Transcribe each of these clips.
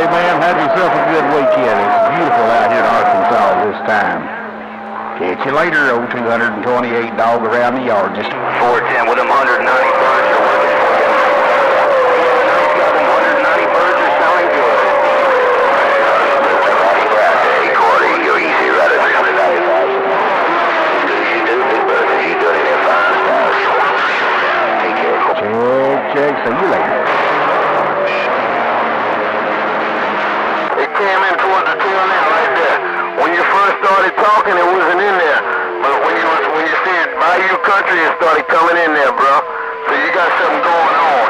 Hey man, have yourself a good weekend. It's beautiful out here in Arkansas this time. Catch you later, old 228 dog around the yard. Just 410 with them 190 towards the tail end right there. When you first started talking, it wasn't in there. But when you when you said Bayou Country, it started coming in there, bro. So you got something going on.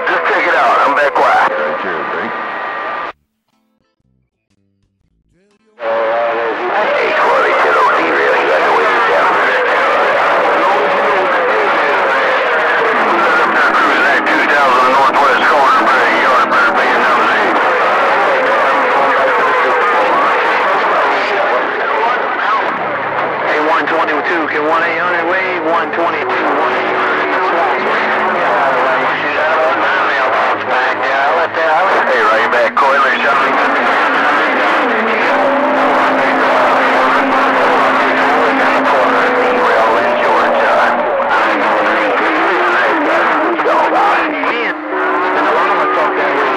122, can 1-800 wave? 122, 1-800. Hey, right back, Coiler, Johnny. DRail in Georgia. Man, and a lot of us talk that way.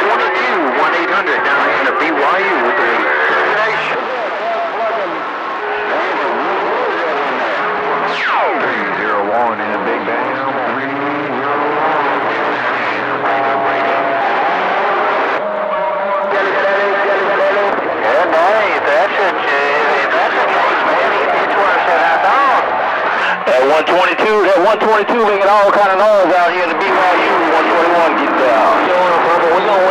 122, 1-800 down here in the Bayou with the 122, that 122 making all kind of noise out here in the Bayou. 121 get down.